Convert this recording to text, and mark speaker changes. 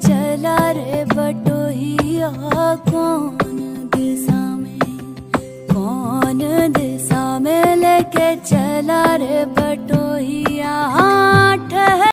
Speaker 1: चला रे बटोहिया कौन दिशा में? कौन दिशा में लेके चला रे